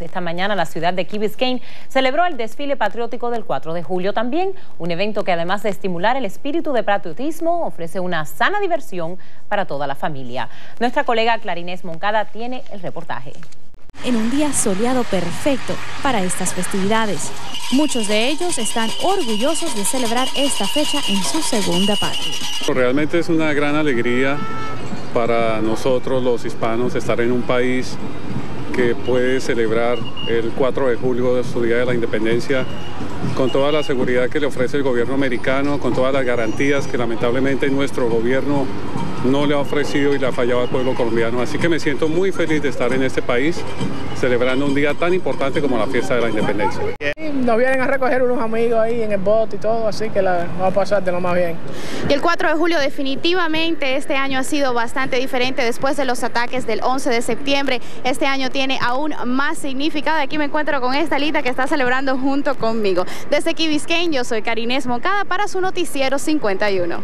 Esta mañana la ciudad de Key Biscayne celebró el desfile patriótico del 4 de julio también, un evento que además de estimular el espíritu de patriotismo, ofrece una sana diversión para toda la familia. Nuestra colega Clarinés Moncada tiene el reportaje. En un día soleado perfecto para estas festividades. Muchos de ellos están orgullosos de celebrar esta fecha en su segunda patria. Realmente es una gran alegría para nosotros los hispanos estar en un país que puede celebrar el 4 de julio, su Día de la Independencia, con toda la seguridad que le ofrece el gobierno americano, con todas las garantías que lamentablemente nuestro gobierno no le ha ofrecido y le ha fallado al pueblo colombiano. Así que me siento muy feliz de estar en este país celebrando un día tan importante como la fiesta de la independencia. Nos vienen a recoger unos amigos ahí en el bote y todo, así que la, va a pasar de lo más bien. Y el 4 de julio definitivamente este año ha sido bastante diferente después de los ataques del 11 de septiembre. Este año tiene aún más significado. Aquí me encuentro con esta Lita que está celebrando junto conmigo. Desde Key Biscayne, yo soy Karinés Mocada para su noticiero 51.